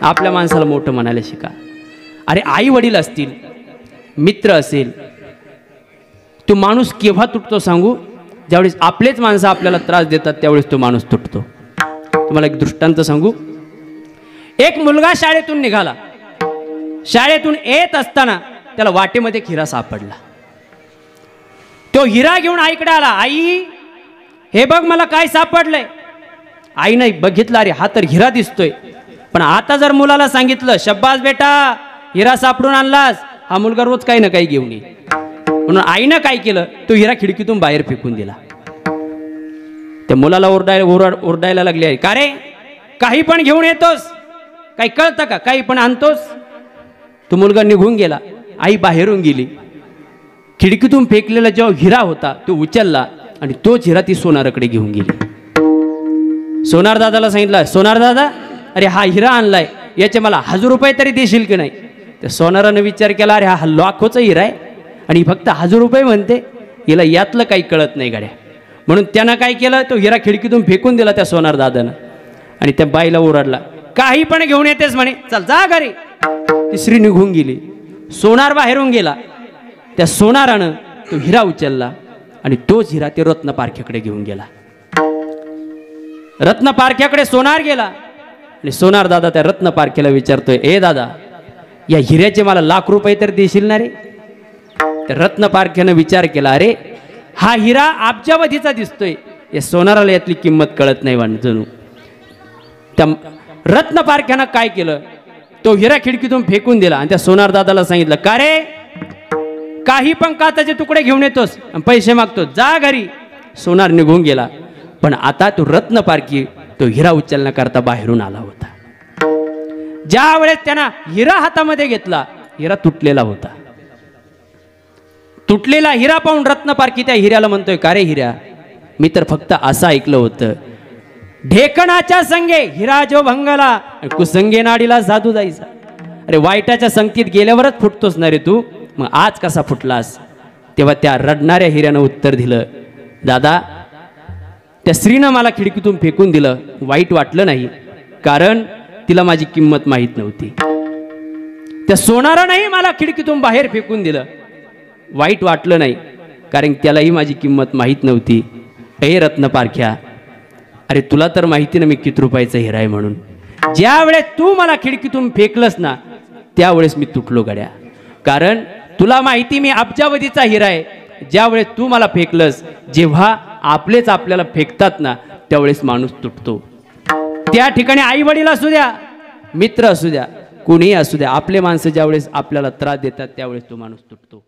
आपल्या माणसाला मोठं म्हणायला शिका. अरे आई वडील असतील मित्र असेल तो माणूस केव्हा तुटतो सांगू? ज्यावेळेस आपलेच माणसं आपल्याला त्रास देतात त्यावेळेस तो माणूस तुटतो. तुम्हाला एक दृष्टांत सांगू? एक मुलगा शाळेतून निघाला. शाळेतून येत असताना त्याला वाटेमध्ये हिरा सापडला. तो हिरा घेऊन आईकडे आला आई हे बघ मला काय सापडलंय. आई नाही बघितलं अरे हा तर हिरा दिसतोय. पण आता जर मुलाला सांगितलं शब्बास बेटा हिरा सापडून आणलास हा मुलगा रोज काही ना काही घेऊन ये. म्हणून आईनं काय केलं तो हिरा खिडकीतून बाहेर फेकून दिला. त्या मुलाला ओरडायला ओरड ओरडायला लागले आहे का रे? काही पण घेऊन येतोस? काही कळतं का? काही पण आणतोस? तो मुलगा निघून गेला. आई बाहेरून गेली. खिडकीतून फेकलेला जेव्हा हिरा होता तो उचलला आणि तोच हिरा ती सोनाराकडे घेऊन गेली. सोनार दादाला सांगितलं सोनार दादा अरे हा हिरा आणलाय याचे मला हजार रुपये तरी देशील की नाही? त्या सोनारानं विचार केला अरे हा लाखोचा हिरा आहे. आणि फक्त हजार रुपये म्हणते हिला यातलं काही कळत नाही गाड्या. म्हणून त्यानं काय केलं तो हिरा खिडकीतून फेकून दिला त्या सोनार दादानं. आणि त्या बाईला ओरडला काही पण घेऊन येतेस म्हणे चल जा घरी. तिसरी निघून गेली. सोनार बाहेरून गेला. त्या सोनारानं तो हिरा उचलला आणि तोच हिरा ते रत्न पारख्याकडे घेऊन गेला. रत्न पारख्याकडे सोनार गेला. आणि सोनार दादा त्या रत्न पारखेला विचारतोय ए दादा या हिऱ्याचे मला लाख रुपये तर देशील ना रे? त्या रत्न पारख्यानं विचार केला अरे हा हिरा अब्जावधीचा दिसतोय. या सोनाराला यातली किंमत कळत नाही वाण जणू त्या रत्न पारख्यानं काय केलं? तो हिरा खिडकीतून फेकून दिला आणि त्या सोनार दादाला सांगितलं का रे? काही पण काचाचे तुकडे घेऊन येतोस पैसे मागतो जा घरी. सोनार निघून गेला. पण आता तो रत्न पारखी तो हिरा उचलण्याकरता बाहेरून आला होता. ज्या वेळेस त्यांना हिरा हातामध्ये घेतला हिरा तुटलेला होता. तुटलेला हिरा पाहून रत्न पारखी त्या हिऱ्याला म्हणतोय का रे हिऱ्या? मी तर फक्त असं ऐकलं होतं. ढेकणाच्या संगे हिरा जो भंगला कुसंगे नाडीला साधू जायचा. अरे वाईटाच्या संगतीत गेल्यावरच फुटतोस ना रे तू? मग आज कसा फुटलास? तेव्हा त्या रडणाऱ्या हिऱ्यानं उत्तर दिलं दादा त्या स्त्रीनं मला खिडकीतून फेकून दिलं वाईट वाटलं नाही. कारण तिला माझी किंमत माहीत नव्हती. त्या सोनारानंही मला खिडकीतून बाहेर फेकून दिलं. वाईट वाटलं नाही कारण त्यालाही माझी किंमत माहीत नव्हती. हे रत्न पारख्या अरे तुला तर माहिती ना मी किती रुपयाचा हिरा आहे म्हणून. ज्यावेळेस तू मला खिडकीतून फेकलंस ना त्यावेळेस मी तुटलो गड्या. कारण तुला माहिती मी अब्जावधीचा हिरा आहे ज्यावेळेस तू मला फेकलंस जेव्हा आपलेच आपल्याला फेकतात ना त्यावेळेस माणूस तुटतो. त्या ठिकाणी आई वडील असू द्या मित्र असू द्या कोणीही असू द्या आपले माणसं ज्यावेळेस आपल्याला त्रास देतात त्यावेळेस तो माणूस तुटतो.